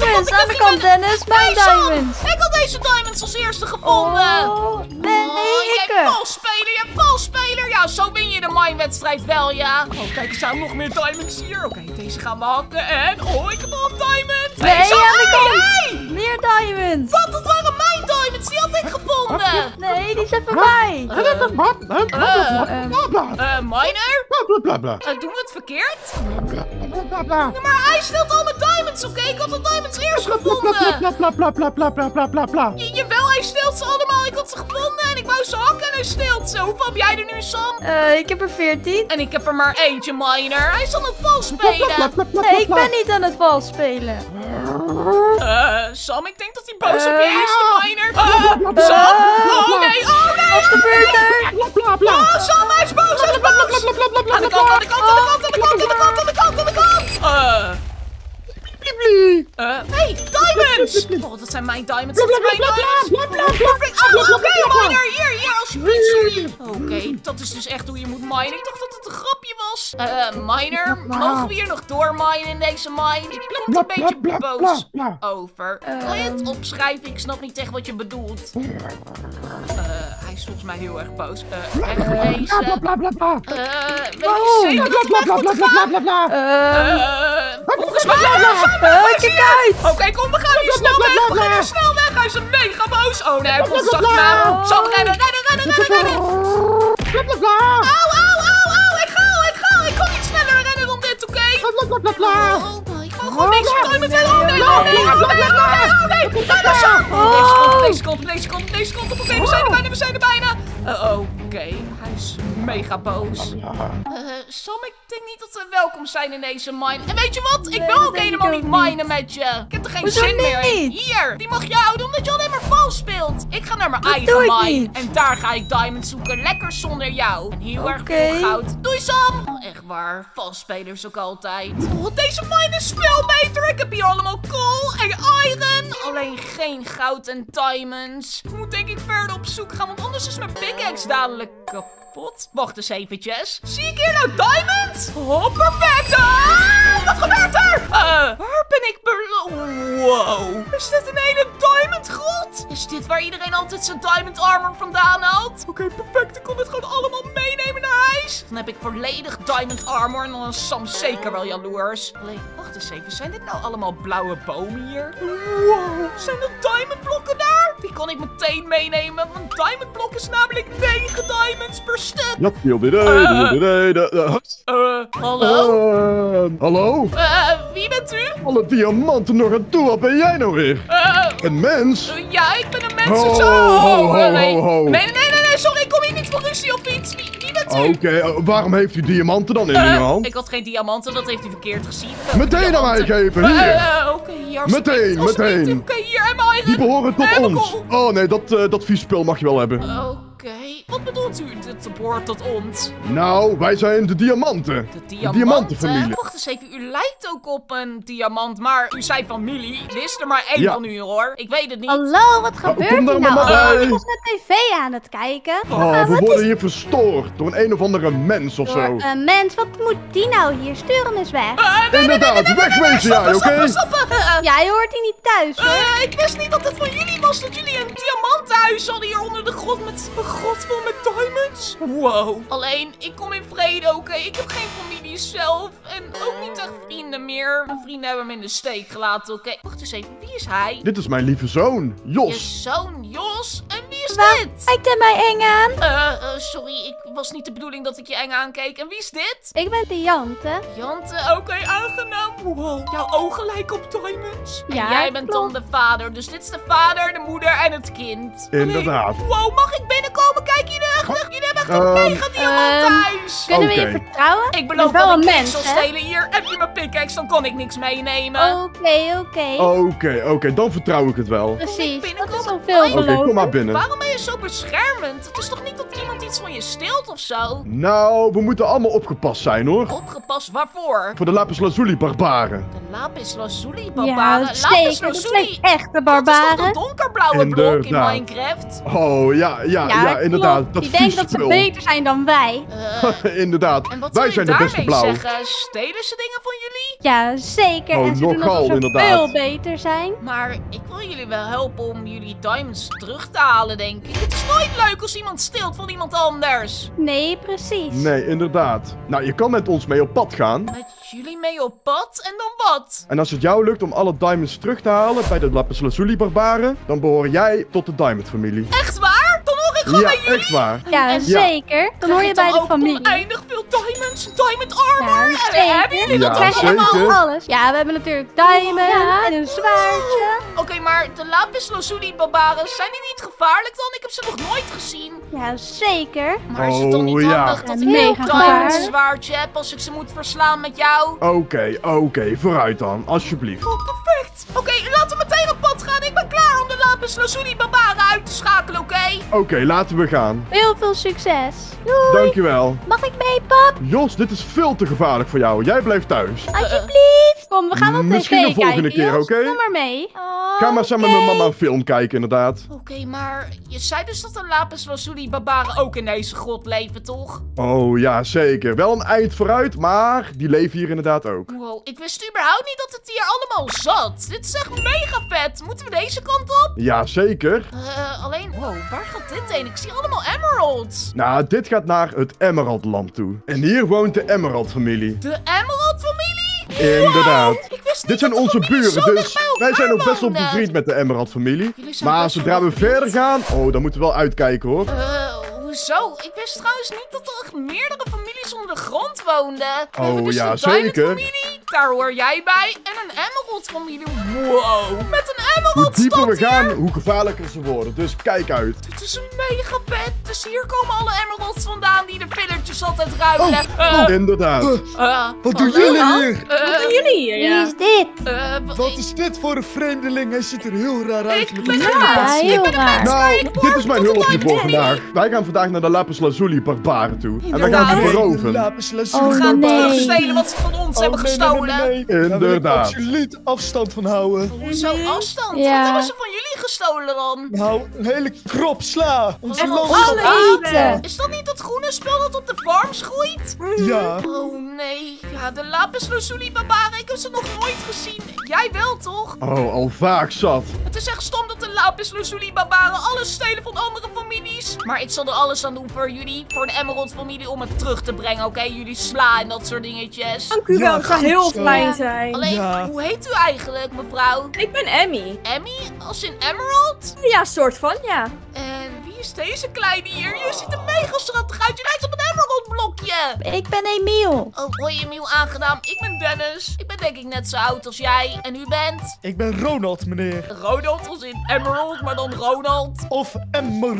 diamonds. ik Aan de kant, Dennis. Mijn Sam, diamonds. Ik had deze diamonds als eerste gevonden. Oh, nee, Oh, ik. jij valspeler, jij valspeler. Ja, zo win je de minewedstrijd wel, ja. Oh, kijk, er staan nog meer diamonds hier. Oké, deze gaan we hakken. En, oh, ik heb al een diamond. Nee, hey, Sam, aan de kant. hey. Meer diamonds. Wat, dat waren diamonds. Die had ik gevonden. Nee, die zijn voor mij. Eh, Ehm, eh, miner? Blablabla. Eh, doen we het verkeerd? Blablabla. Maar hij stelt al mijn diamonds, oké? Ik had de diamonds eerst gevonden. Blablabla. Jawel, hij steelt ze allemaal. Ik had ze gevonden en ik wou ze hakken en hij steelt ze. Hoeveel heb jij er nu, Sam? eh, ik heb er 14. En ik heb er maar eentje, miner. Hij zal het vals spelen. Nee, ik ben niet aan het vals spelen. Eh, Sam, ik denk dat hij boos op je Eh. is, de miner. Eh, Sam? Oh nee, oh nee. Wat gebeurt er? Oh, Sam, hij is boos, hij is boos. Aan de kant, aan de kant, aan de kant, aan de kant, aan de kant, aan de kant, aan de kant. Eh... Eh, hey, diamonds! Oh, dat zijn mijn diamonds, dat zijn mijn diamonds! Perfect! Oh, oké, miner! Hier, Oké, dat is dus echt hoe je moet minen. Ik dacht dat het een grapje was. Eh, miner, mogen we hier nog doorminen in deze mine? Ik klink een beetje boos over. Kan je het opschrijven? Ik snap niet echt wat je bedoelt. Eh, is volgens mij heel erg boos. Eh, echt deze. Eh, weet je zeker dat hij mij goed gaat? Ehm, Eh, volgens mij... eh, kijk uit. Oké, kom, we gaan hier snel weg. We gaan hier snel weg. Hij is mega boos. Oh nee, hij komt zacht na. Sam, rennen, rennen, rennen, rennen, rennen. Au, au, au, au. Ik ga ik ga. Ik kan niet sneller rennen dan dit, oké? Oh, ik ga gewoon deze kant met hem. Oh nee, nee, nee, nee, nee. Ga naar Sam. Deze kant, deze kant, deze kant, kant op. Oké, we zijn er bijna, we zijn er bijna. Uh, Oké, hij is mega boos. Eh, Sam, ik denk niet dat we welkom zijn in deze mine. En weet je wat? Ik Nee, wil ook helemaal ik niet minen met je. Ik heb er geen Hoezo zin meer in. niet? Hier, die mag je houden omdat je alleen maar vals speelt. Ik ga naar mijn Dat eigen mine. niet. En daar ga ik diamonds zoeken. Lekker zonder jou. En heel erg veel goud. Doei Sam. Oh, echt waar. Valspelers ook altijd. Oh, deze mine is veel beter. Ik heb hier geen goud en diamonds. Ik moet denk ik verder op zoek gaan, want anders is mijn pickaxe dadelijk kapot. Wacht eens eventjes. Zie ik hier nou diamonds? Oh, perfect. Ah, wat gebeurt er? Eh, waar ben ik beland? Wow. Is dit een hele diamond grot? Is dit waar iedereen altijd zijn diamond armor vandaan haalt? Oké, perfect. Ik kon het gewoon allemaal meenemen naar huis. Dan heb ik volledig diamond armor en dan is Sam zeker wel jaloers. Alleen, wacht eens even. Zijn dit nou allemaal blauwe bomen hier? Wow. Zijn er diamond blokken daar? Die kan ik meteen meenemen, want diamond blok is namelijk 9 diamonds per stuk. Ja, de- Eh, hallo? Eh, Hallo? Eh, wie bent u? Alle diamanten nog aan toe, wat ben jij nou weer? Eh, Een mens? eh, ja, ik ben een mens. Ho, ho, ho, Eh, nee, nee, nee, sorry, ik kom hier niet voor ruzie of iets. Oké, eh, waarom heeft u diamanten dan in Eh, uw hand? ik had geen diamanten, dat heeft u verkeerd gezien. Meteen aan mij geven, Eh, hier. eh, Oké, hier. Meteen, meteen. Oké, hier, Die behoren tot Eh, ons. Oh nee, dat, eh, dat vies spul mag je wel hebben. Wat bedoelt u? Dit behoort tot ons. Nou, wij zijn de diamanten. De De diamanten? diamantenfamilie. Wacht eens even, u lijkt ook op een diamant, maar u zei familie. Er is er maar één Ja. van u hoor. Ik weet het niet. Hallo, wat gebeurt daar hier maar nou? bij. Ik was naar tv aan het kijken. Oh, we worden hier verstoord door een een of andere mens of zo. Een mens, wat moet die nou hier? Stuur hem eens weg. Eh, nee, nee, Inderdaad, wegwezen jij, oké? Stoppen, stoppen! Eh, Jij hoort hier niet thuis hoor. eh, ik wist niet dat het van jullie was, dat jullie een diamantenhuis hadden hier onder de grot met grot vol met diamonds. Wow. Alleen, ik kom in vrede, oké? Ik heb geen familie zelf en ook niet echt vrienden meer. Mijn vrienden hebben me in de steek gelaten, oké? Wacht eens even, wie is hij? Dit is mijn lieve zoon, Je Jos. zoon Jos? En wie is dit? kijkt hij mij eng aan? Eh, eh, sorry, ik was niet de bedoeling dat ik je eng aankeek. En wie is dit? Ik ben Diante. Jante, oké, aangenaam. Wow, jouw ogen lijken op diamonds. Ja, en jij bent klopt. dan de vader, dus dit is de vader, de moeder en het kind. Inderdaad. Wow, mag ik binnenkomen? Kijk, jullie, echt, jullie hebben echt een Ehm, mega diamanthuis. Kunnen we je vertrouwen? ik beloof dat ik niks zal stelen. Hier, heb je mijn pickaxe, dan kan ik niks meenemen. Oké, oké. Oké, oké, dan vertrouw ik het wel. Precies, dat is veel Oké, Oké, kom maar binnen. Waarom je zo beschermend? Het is toch niet dat iemand iets van je steelt of zo? Nou, we moeten allemaal opgepast zijn hoor. Opgepast waarvoor? Voor de lapis lazuli barbaren. De lapis lazuli Ja, barbaren. dat lapis lazuli. zijn echte Dat is toch barbaren. dat donkerblauwe blok in Inderdaad. Minecraft? Oh, ja, ja, ja, Ja, inderdaad. Dat Die denk vies dat ze beter zijn dan wij. Eh, Inderdaad, en wat wij zijn de beste daarmee blauw. zeggen? Stelen ze dingen van jullie? Ja, zeker. Oh, en ze doen nogal, ze inderdaad. veel beter zijn. Maar ik wil jullie wel helpen om jullie diamonds terug te halen, denk ik. Het is nooit leuk als iemand steelt van iemand anders. Nee, precies. Nee, inderdaad. Nou, je kan met ons mee op pad gaan. Met jullie mee op pad en dan wat? En als het jou lukt om alle diamonds terug te halen bij de Lapis Lazuli barbaren, dan behoor jij tot de Diamond familie. Echt waar? Gewoon Ja, bij jullie. echt waar. Ja, zeker. Dan hoor je bij de familie. oneindig veel diamonds, diamond armor. Ja, en hebben jullie Ja, dat helemaal alles. Ja, we hebben natuurlijk diamond en een zwaardje. Oké, maar de lapis lazuli barbaren, zijn die niet gevaarlijk dan? Ik heb ze nog nooit gezien. Ja, zeker. Maar is het dan niet Oh, ja. handig dat Ja, ik een mega diamond gevaarlijk. zwaardje heb als ik ze moet verslaan met jou? Oké, oké, vooruit dan, alsjeblieft. Oh, perfect. Oké, laten we lazuli barbaren uit te schakelen, oké? Oké, laten we gaan. Heel veel succes. Doei. Dankjewel. Mag ik mee, pap? Jos, dit is veel te gevaarlijk voor jou. Jij blijft thuis. Alsjeblieft. Kom, we gaan wel Misschien tv de volgende kijken, keer, oké? Kom maar mee. Ga maar samen met mijn mama een film kijken, inderdaad. Oké, maar je zei dus dat de lapis lazuli barbaren ook in deze grot leven, toch? Oh ja, zeker. Wel een eind vooruit, maar die leven hier inderdaad ook. Wow, ik wist überhaupt niet dat het hier allemaal zat. Dit is echt mega vet. Moeten we deze kant op? Ja, zeker. Eh, alleen, wow, waar gaat dit heen? Ik zie allemaal emeralds. Nou, dit gaat naar het Emerald-land toe. En hier woont de Emerald-familie. De Emerald familie? Inderdaad. Dit zijn onze buren, dus wij zijn ook best wel bevriend met de Emerald-familie. Jullie zijn Maar zodra we verder gaan, oh, dan moeten we wel uitkijken hoor. Eh, hoezo? Ik wist trouwens niet dat er echt meerdere families onder de grond woonden. We Oh, dus ja, zeker. familie, daar hoor jij bij. En een Emerald familie. Wow. Met een Hoe Emerald dieper we hier. gaan, hoe gevaarlijker ze worden. Dus kijk uit. Dit is mega vet. Dus hier komen alle emeralds vandaan die de villages altijd ruilen. Oh, Eh, inderdaad. eh, Wat doen hallo? jullie hier? Eh, jullie hier, Wie is dit? eh, wat- Wat is dit voor een vreemdeling? Hij ziet er heel raar uit. Ik met ben een een Ja, heel raar. Nou, dit is mijn hulpje voor vandaag. Wij gaan vandaag naar de Lapis Lazuli barbaren toe. En wij gaan Inderdaad. ze beroven. lapis lazuli Oh, gaan nee. wat ze van ons Oh, hebben nee, nee, gestolen. nee, nee, nee. Daar wil ik Inderdaad. absoluut afstand van houden. Hoezo afstand? Ja. Wat hebben ze van jullie gestolen dan? Nou, een hele krop sla. Onze landschap. Alle eten. Is dat niet dat groene spul dat op de farms groeit? Ja. Oh nee, ja, de lapis lazuli barbaren, ik heb ze nog nooit gezien. Jij wel toch? Oh, al vaak zat. Het is echt stom dat de lapis lazuli barbaren alles stelen van andere families. Maar ik zal er alles aan doen voor jullie, voor de Emerald familie, om het terug te brengen, oké? Jullie sla en dat soort dingetjes. Dank u Ja, wel, ik goed heel zo. fijn zijn. Alleen, Ja. hoe heet u eigenlijk, mevrouw? Ik ben Emmy. Emmy? Als in Emerald? Ja, soort van, ja. En wie is deze kleine hier? Je ziet er mega schattig uit. Je lijkt op een Emerald blokje. Ik ben Emiel. Oh, hoi Emiel, aangenaam. Ik ben Dennis. Ik ben denk ik net zo oud als jij. En u bent? Ik ben Ronald, meneer. Ronald als in Emerald, maar dan Ronald. Of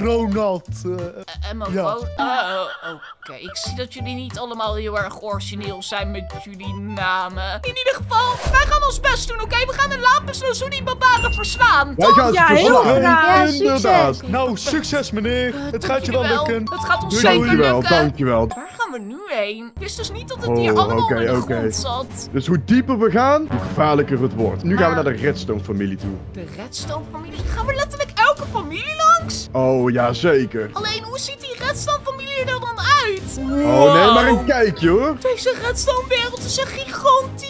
Ronald. eh, Eh, Emerald. Ja. Oh, oké. Ik zie dat jullie niet allemaal heel erg origineel zijn met jullie namen. In ieder geval, wij gaan ons best doen, oké? We gaan de lapis lazuli barbaren verslaan. Wij gaan ze Ja, heel verslaan. graag. Ja, Inderdaad. succes. nou, succes, meneer. Eh, Het gaat je wel dankjewel. lukken. Het gaat ons zeker Dankjewel, lukken. dankjewel. Waar gaan we nu heen? Ik wist dus niet dat het Oh, hier allemaal onder de oké. grond zat. Dus hoe dieper we gaan, hoe gevaarlijker het wordt. Nu gaan we naar de Redstone-familie toe. De Redstone-familie? Gaan we letterlijk elke familie langs? Oh, ja, zeker. Alleen, hoe ziet die Redstone-familie er dan uit? Oh, nee, maar een kijkje hoor. Deze redstone-wereld is echt gigantisch.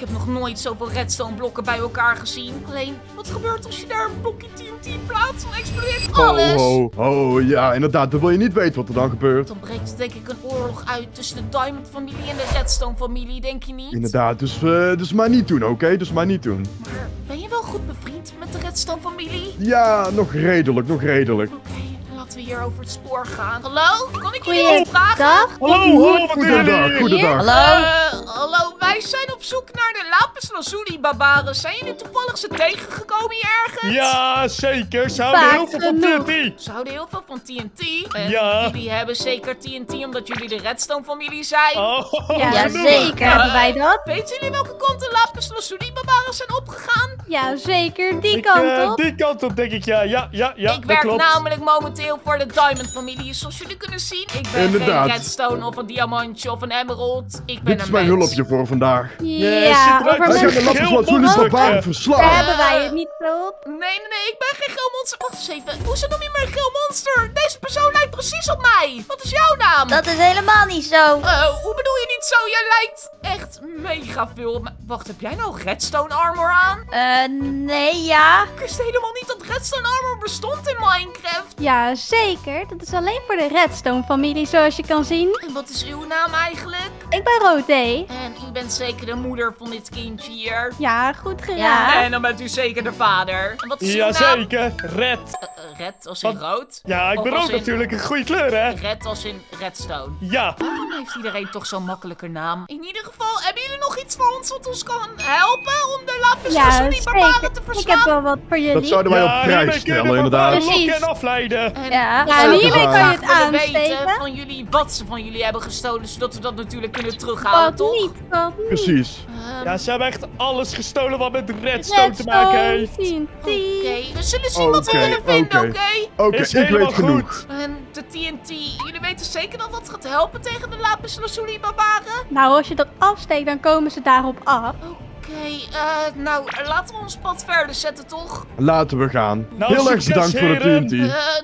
Ik heb nog nooit zoveel redstone-blokken bij elkaar gezien. Alleen, wat gebeurt als je daar een blokje TNT plaatst? Dan explodeert alles. Oh, oh, oh, ja, inderdaad. Dan wil je niet weten wat er dan gebeurt. Dan breekt denk ik een oorlog uit tussen de Diamond-familie en de Redstone-familie, denk je niet? Inderdaad, dus, eh, dus maar niet doen, oké? Dus maar niet doen. Maar ben je wel goed bevriend met de Redstone-familie? Ja, nog redelijk, nog redelijk. Oké, laten we hier over het spoor gaan. Hallo? Kan ik jullie wat Goeie vragen? dag. Hallo, hallo, wat doen jullie Goedendag, goedendag. Eh, hallo, wij zijn op zoek naar de lapis lazuli barbaren. Zijn jullie toevallig ze tegengekomen hier ergens? Ja, zeker. Ze houden Vaak heel veel van genoeg. TNT. Ze houden heel veel van TNT. En Ja. jullie hebben zeker TNT omdat jullie de Redstone-familie zijn. Oh, Ja, genoeg. zeker hebben wij dat. Weten jullie welke kant de lapis lazuli barbaren zijn opgegaan? Ja, zeker. Die Ik, kant eh, op. Die kant op, denk ik, ja. Ja, ja, ja, ik dat werk klopt. namelijk momenteel voor de Diamond-familie. Zoals jullie kunnen zien, ik ben Inderdaad. geen redstone of een diamantje of een emerald. Ik ben Dit is een mijn mens. hulpje voor vandaag. Ja, Ja, over Wij een de. Daar hebben wij het niet zo op. Nee, nee, nee, ik ben geen geel monster. Wacht eens even. Hoezo noem je me een geel monster? Deze persoon lijkt precies op mij. Wat is jouw naam? Dat is helemaal niet zo. Eh, hoe bedoel je niet zo? Jij lijkt echt mega veel op mij. Wacht, heb jij nou redstone armor aan? Eh, nee, ja. Ik wist helemaal niet dat redstone armor bestond in Minecraft. Ja, zeker. Dat is alleen voor de Redstone-familie, zoals je kan zien. En wat is uw naam eigenlijk? Ik ben Rodé. En u bent zeker de moeder van dit kindje hier. Ja, goed gedaan. Ja. En dan bent u zeker de vader. En wat is uw naam? Jazeker, red. Red als in rood? Ja, ik ben in- natuurlijk een goede kleur, hè? Red als in redstone. Ja. Waarom heeft iedereen toch zo'n makkelijke naam? In ieder geval, hebben jullie nog iets voor ons wat ons kan helpen om de lapis Ja, lazuli barbaren zeker. te Ik heb verslaan? wel wat voor jullie. Dat zouden wij ja, op prijs kunnen we stellen, barbaren inderdaad. Precies. en afleiden. En Ja. we Ja, zouden hiermee kan je het willen aansteken. weten van jullie wat ze van jullie hebben gestolen, zodat we dat natuurlijk kunnen terughalen, Wat toch? niet, wat niet. Precies. Ehm, Ja, ze hebben echt alles gestolen wat met redstone te maken heeft. Oké, we zullen zien wat we kunnen vinden, oké. Oké? Oké, Is ik helemaal weet genoeg. goed. En de TNT, jullie weten zeker dat dat gaat helpen tegen de lapis lazuli barbaren? Nou, als je dat afsteekt, dan komen ze daarop af. Oké, eh, nou, laten we ons pad verder zetten, toch? Laten we gaan. Nou, Heel erg bedankt voor de. TNT. Eh,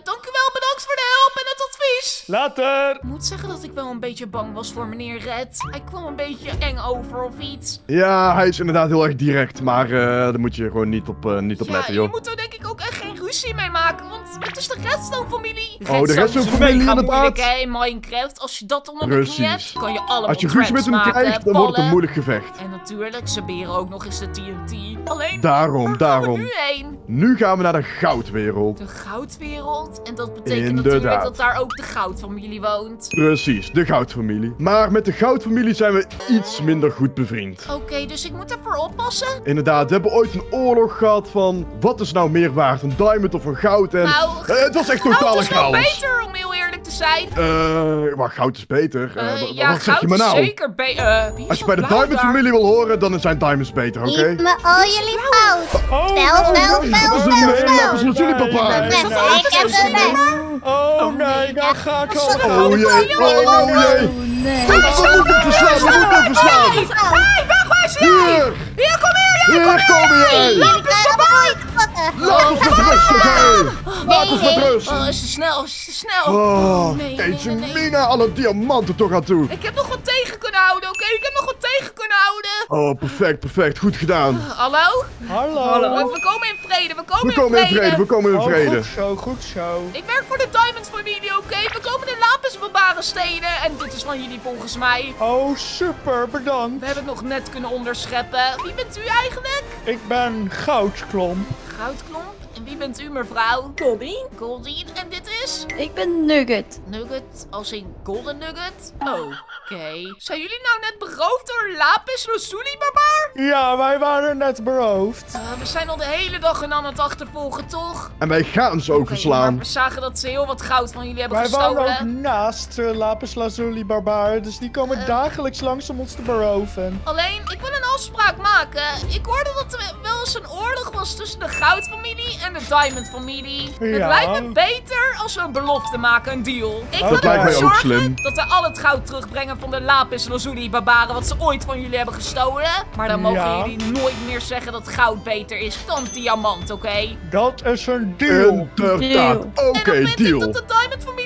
dank u wel, bedankt voor de hulp en het advies. Later. Ik moet zeggen dat ik wel een beetje bang was voor meneer Red. Hij kwam een beetje eng over of iets. Ja, hij is inderdaad heel erg direct, maar eh, daar moet je gewoon niet op, eh, niet op ja, letten, je joh. moet er denk ik ook echt geen ruzie mee maken, want het is de Redstone-familie. Oh, de Redstone-familie, inderdaad. hè, in Minecraft. Als je dat onder de knie hebt, kan je allemaal Als je ruzie met hem krijgt, dan wordt het een moeilijk gevecht. En natuurlijk, ze beren ook nog eens de TNT. Alleen, Daarom, waar gaan we daarom. nu heen? Nu gaan we naar de goudwereld. De goudwereld. En dat betekent natuurlijk Inderdaad. dat daar ook de goudfamilie woont. Precies, de goudfamilie. Maar met de goudfamilie zijn we iets minder goed bevriend. Oké, dus ik moet ervoor oppassen. Inderdaad, we hebben ooit een oorlog gehad van... Wat is nou meer waard, een diamond of een goud? En Nou, eh, het was echt Goud totale is wel chaos. beter, om heel eerlijk te zijn. Eh, maar goud is beter. Eh, ja, wat zeg goud je me is nou? zeker beter. Als je bij de diamond familie wil horen, dan zijn diamonds beter, oké? Geef me al jullie goud. Oh, oh, spel, nee. spel, Dat is een lazuli papa. Nee, nee, Weg, nee. ik heb de weg. Oh nee, daar ga ik al. Oh jee, oh jee. Nee. We moeten hem verslaan, we moeten hem verslaan. Hey, wegwijs jij! Hier, Hier, kom hier! hier kom jij. Jullie krijgen me nooit te pakken. Laat ons met rust, oké? Laat ons met rust. Oh, is te snel, is te snel. Oh, nee, nee, eet je nee, nee. mina alle diamanten toch aan toe. Ik heb nog wat tegen kunnen houden, oké? Ik heb nog wat tegen kunnen houden. Oh, perfect, perfect. Goed gedaan. Hallo? Hallo. We, we komen in vrede, we komen, We komen in vrede, we komen in Oh, vrede. goed zo, goed zo. Ik werk voor de Diamond familie, oké? We komen de lapis stelen en dit is van jullie volgens mij. Oh, super, bedankt. We hebben het nog net kunnen onderscheppen. Wie bent u eigenlijk? Ik ben Goudklomp. Goudklomp. En wie bent u, mevrouw? Goldie? Goldie. En dit is? Ik ben Nugget. Nugget, als in Golden Nugget? Oh, oké. Zijn jullie nou net beroofd door een lapis lazuli barbaar? Ja, wij waren net beroofd. Eh, we zijn al de hele dag hun aan het achtervolgen, toch? En wij gaan ze ook verslaan. we zagen dat ze heel wat goud van jullie hebben Wij wonen ook gestolen. naast uh, Lapis Lazuli barbaren, dus die komen Eh. dagelijks langs om ons te beroven. Alleen, ik wil een afspraak maken. Ik hoorde dat er wel eens een oorlog was tussen de goudfamilie en de diamondfamilie. Het Ja. lijkt me beter als we een belofte maken, een deal. Ik wil Dat ervoor lijkt mij ook zorgen slim. dat we al het goud terugbrengen van de lapis lazuli barbaren wat ze ooit van jullie hebben gestolen. Maar dan mogen Ja. jullie nooit meer zeggen dat goud beter is dan diamant, oké? Dat is een deal. Inderdaad. Deal. Oké, en dan vind ik deal. dat de diamondfamilie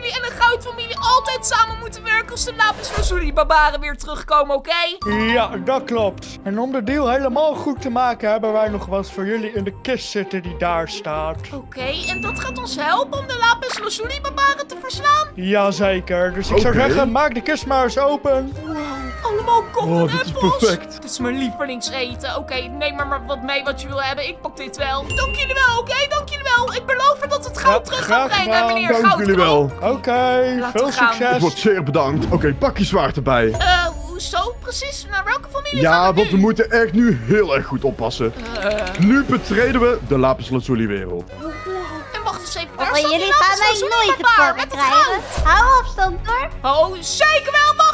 altijd samen moeten werken als de lapis lazuli barbaren weer terugkomen, oké? Ja, dat klopt. En om de deal helemaal goed te maken, hebben wij nog wat voor jullie in de kist zitten die daar staat. Oké, en dat gaat ons helpen om de lapis lazuli barbaren te verslaan? Jazeker, dus ik zou zeggen, maak de kist maar eens open. Allemaal golden Oh, dit is apples. perfect. Dit is mijn lievelingseten. Oké, neem maar, maar wat mee wat je wil hebben. Ik pak dit wel. Dank jullie wel, oké? Dank jullie wel. Ik beloof er dat het goud Ja, terug graag gaat brengen, gedaan. meneer Dank jullie wel. Oké, veel succes. wordt zeer bedankt. Oké, pak je zwaard erbij. Eh, hoezo precies? Naar welke familie gaan Ja, we want we moeten echt nu heel erg goed oppassen. Eh, Nu betreden we de Lapis Lazuli wereld. en wacht eens even. Jullie gaan mij nooit te pakken met het goud? krijgen. Hou afstand hoor. Oh, zeker wel. Wacht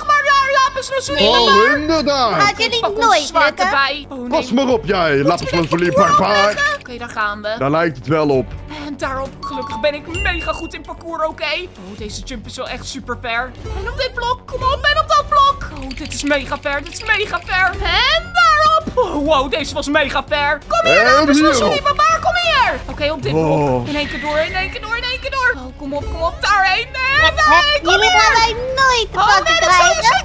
maar, ja, lapis lazuli barbaar. Oh, Gaat inderdaad. jullie Pak ons nooit lukken. erbij. Oh, nee. Pas maar op jij, parcours barbaar. Oké, daar gaan we. Daar lijkt het wel op. En daarop, gelukkig ben ik mega goed in parcours, oké? Oh, deze jump is wel echt super ver. En op dit blok, kom op, en op dat blok. Oh, dit is mega ver, dit is mega ver. En daarop. Oh, wow, deze was mega ver. Kom hier, En Lapis hierop. Lazuli Barbaar, kom hier. Oké, op dit blok. Oh. In één keer door, in één keer door, in één keer door. Oh, kom op, kom op, daarheen. Nee, nee, kom Jullie hier. gaan mij nooit te Oh, pakken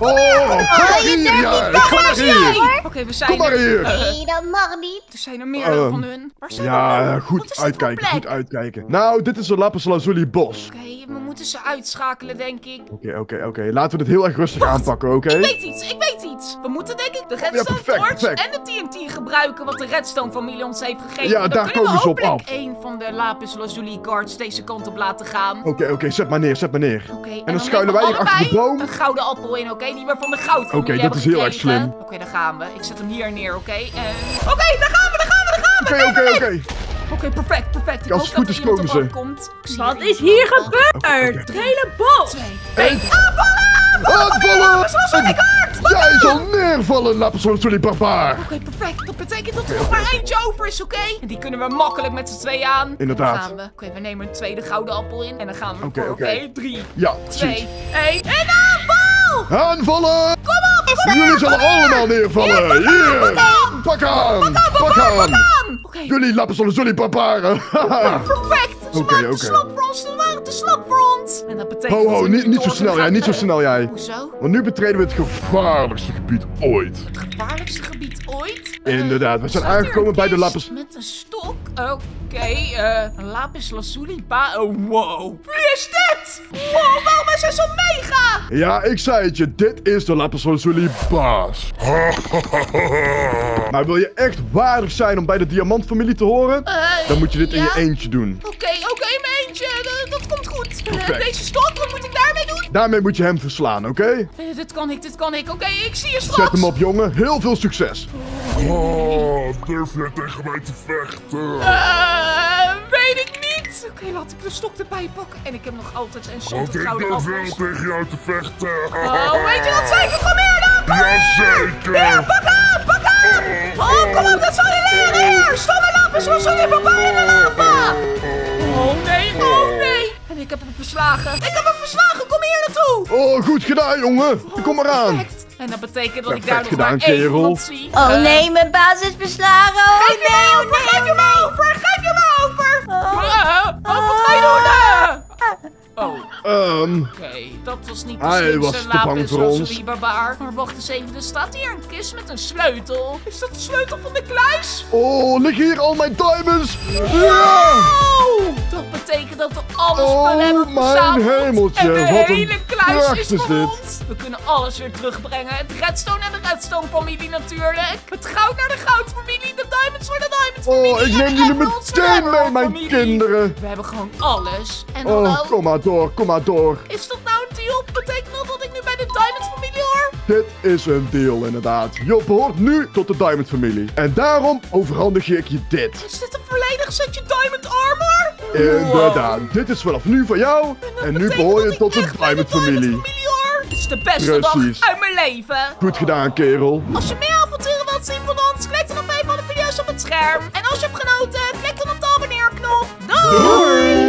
Kom hier. Oh, kom maar hier, ja. Ik kom maar hier. Oké, we zijn Kom maar er. hier. Nee, dat mag niet. Er zijn er meerdere Ehm, van hun. Waar zijn we Ja, goed uitkijken, goed uitkijken. Nou, dit is een Lapis Lazuli bos. Oké, we moeten ze uitschakelen, denk ik. Oké, oké, oké. Laten we dit heel erg rustig aanpakken, oké? Ik weet iets, ik weet iets. We moeten denk ik de Redstone perfect, Torch perfect. en de TNT gebruiken wat de Redstone familie ons heeft gegeven. Ja, Dan daar kunnen komen we ze op hopelijk af. een van de Lapis Lazuli guards deze kant op laten gaan. Oké, oké, zet maar neer, zet maar neer. Oké, en, dan dan schuilen wij hier achter de boom. een gouden appel in, oké? Die we van de goudfamilie Oké, dat is heel erg slim. Oké, daar gaan we. Ik zet hem hier neer, oké? En... Oké, daar gaan we, daar gaan we, daar gaan we! Oké, oké, oké. Oké, perfect, perfect. Ik Als het goed is, komen ze. Wat is hier op af. gebeurd? Het hele bos. Twee, één. Aanvallen! Jij zal neervallen, Lazuli barbaar. Oké, perfect. Dat betekent dat er nog maar eentje over is, oké? En die kunnen we makkelijk met z'n tweeën aan. Inderdaad. Dan gaan we. Oké, we nemen een tweede gouden appel in. En dan gaan we Oké, oké. oké? Drie, Ja, twee, één. En aanval! Aanvallen! Kom op! Jullie zullen allemaal neervallen! Hier! Pak aan! Pak aan! Oké, Jullie Lapis Lazuli barbaren! Haha. perfect. Ze Oké, waren oké. te slap voor ons. Ze waren te slap voor ons. En dat betekent Ho, ho, niet, niet zo snel jij, niet zo snel jij. Hoezo? Want nu betreden we het gevaarlijkste gebied ooit. Het gevaarlijkste gebied ooit? Inderdaad, we zijn aangekomen bij de Lapis... Met een stok? Oké, eh, een lapis lazuli ba... Oh, wow. Wie is dit? Wow, waarom is hij zo mega? Ja, ik zei het je, dit is de Lapis Lazuli baas. maar wil je echt waardig zijn om bij de diamantfamilie te horen? Eh, Dan moet je dit in je eentje doen. Oké, oké, mijn eentje. Dat, dat komt goed. Eh, Perfect. deze stok, wat moet ik daarmee doen? Daarmee moet je hem verslaan, oké? Eh, dit kan ik, dit kan ik. Oké, ik zie je straks. Zet hem op, jongen. Heel veel succes. Oh, durf je tegen mij te vechten? Eh, weet ik niet. Oké, laat ik de stok erbij pakken. En ik heb nog altijd een Want soort ik gouden durf wel tegen jou te vechten. Oh, weet je dat zeker? Kom hier dan! Kom hier! Jazeker! Pak aan, pak aan! Oh, kom op, dat zal je leren hier! Stomme lapis, we zullen je in de lava! Oh nee, oh nee! En ik heb hem verslagen. Ik heb hem verslagen, kom hier naartoe! Oh, goed gedaan, jongen. Kom maar aan. En dat betekent dat ik daar nog gedaan, maar één iemand zie. Oh Eh, nee, mijn baas is verslagen. Oh Geef je nee, me oh over, nee, geef je oh me nee. over, geef je me over! Eh, oh, wat ga je doen? Oh, Ehm, oké. Dat was niet Hij precies was een te bang voor ons. lazuli barbaar. Maar wacht eens even, er staat hier een kist met een sleutel. Is dat de sleutel van de kluis? oh, liggen hier al mijn diamonds? Ja! Oh, dat betekent dat we alle Oh, hebben mijn hemeltje, En de wat hele kluis is is dit. We kunnen alles weer terugbrengen. Het Redstone en de Redstone familie natuurlijk. Het goud naar de goudfamilie. De diamonds voor de diamond familie. Oh, ik neem jullie meteen mee, mijn familie. kinderen. We hebben gewoon alles. En Oh, hallo, kom maar door, kom maar door. is dat nou een deal? Betekent dat dat ik nu bij de diamond familie hoor? Dit is een deal, inderdaad. Je behoort nu tot de Diamond familie. En daarom overhandig ik je dit. Is dit een volledig setje diamond armor? Inderdaad, dit is vanaf nu van jou. En nu behoor je tot de bij Diamond familie. familie hoor. Dit is de beste Precies. dag uit mijn leven. Goed gedaan, kerel. Als je meer scherm. En als je hebt genoten, klik dan op de abonneerknop. Doei!